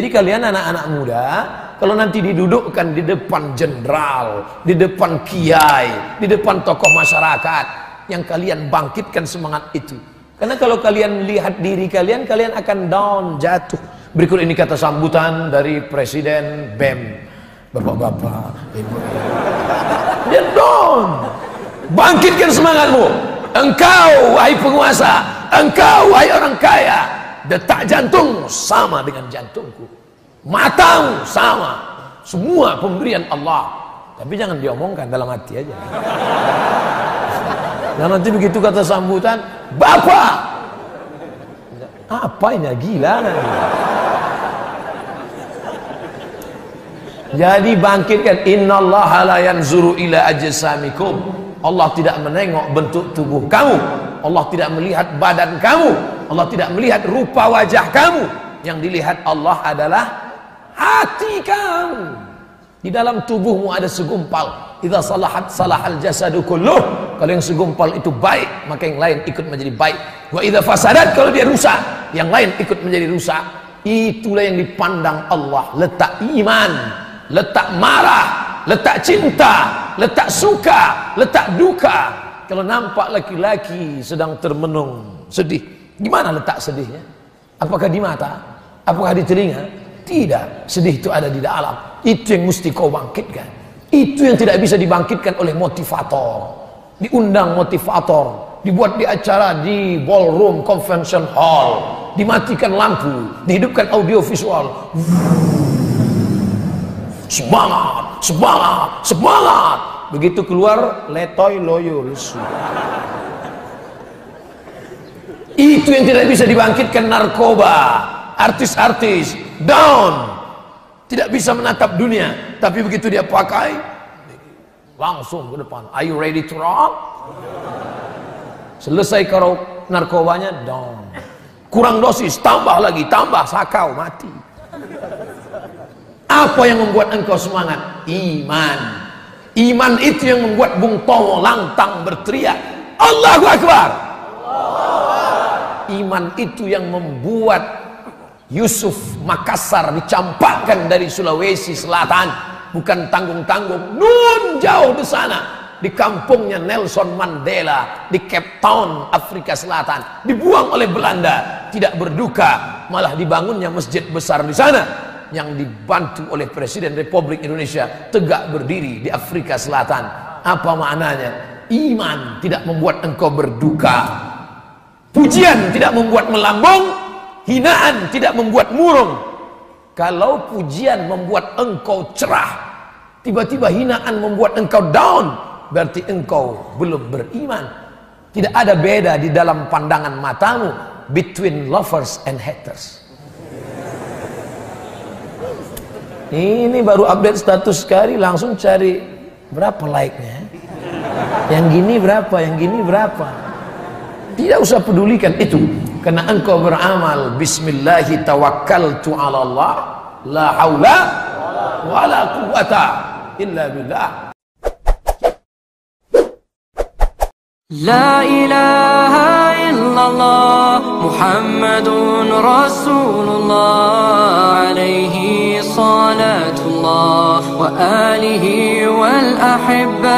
Jadi kalian anak-anak muda, kalau nanti didudukkan di depan jenderal, di depan kiai, di depan tokoh masyarakat, yang kalian bangkitkan semangat itu. Karena kalau kalian lihat diri kalian, kalian akan down, jatuh. Berikut ini kata sambutan dari Presiden BEM. Bapak-bapak, ibu. Dia down. Bangkitkan semangatmu. Engkau, wahai penguasa. Engkau, wahai orang kaya. Detak jantung sama dengan jantungku. Matamu sama. Semua pemberian Allah. Tapi jangan diomongkan dalam hati aja. Dan nanti begitu kata sambutan, Bapak! Apa ini? Gila nanti. Jadi bangkitkan innallaha la yanzuru ila ajsamikum. Allah tidak menengok bentuk tubuh kamu. Allah tidak melihat badan kamu. Allah tidak melihat rupa wajah kamu. Yang dilihat Allah adalah hati kamu. Di dalam tubuhmu ada segumpal. Idza salahat salahal jasadu kulluh. Kalau yang segumpal itu baik, maka yang lain ikut menjadi baik. Wa idza fasadat kalau dia rusak, yang lain ikut menjadi rusak. Itulah yang dipandang Allah, letak iman, letak marah, letak cinta, letak suka, letak duka. Kalau nampak laki-laki sedang termenung, sedih, gimana letak sedihnya? Apakah di mata? Apakah di telinga? Tidak, sedih itu ada di dalam. Itu yang mesti kau bangkitkan. Itu yang tidak bisa dibangkitkan oleh motivator. Diundang motivator, dibuat di acara di ballroom convention hall, dimatikan lampu, dihidupkan audio visual. Semangat, semangat, semangat. Begitu keluar letoy loyo lesu. Itu yang tidak bisa dibangkitkan narkoba, artis-artis down. Tidak bisa menatap dunia, tapi begitu dia pakai langsung ke depan. Are you ready to rock? Selesai kalau narkobanya down. Kurang dosis, tambah lagi, tambah sakau, mati. Apa yang membuat engkau semangat? Iman. Iman itu yang membuat Bung Tomo lantang berteriak, Allahu Akbar. Iman itu yang membuat Yusuf Makassar dicampakkan dari Sulawesi Selatan. Bukan tanggung-tanggung nun jauh di sana. Di kampungnya Nelson Mandela di Cape Town Afrika Selatan dibuang oleh Belanda. Tidak berduka malah dibangunnya masjid besar di sana yang dibantu oleh Presiden Republik Indonesia tegak berdiri di Afrika Selatan. Apa maknanya? Iman tidak membuat engkau berduka. Pujian tidak membuat melambung. Hinaan tidak membuat murung. Kalau pujian membuat engkau cerah tiba-tiba hinaan membuat engkau down berarti engkau belum beriman. Tidak ada beda di dalam pandangan matamu between lovers and haters ini baru update status sekali langsung cari berapa like-nya. Yang gini berapa yang gini berapa. Tidak usah pedulikan itu. Karena engkau beramal bismillahi tawakkaltu ala Allah la haula wala quwata illa billah. La ilaha illallah muhammadun rasulullah. والأحبة.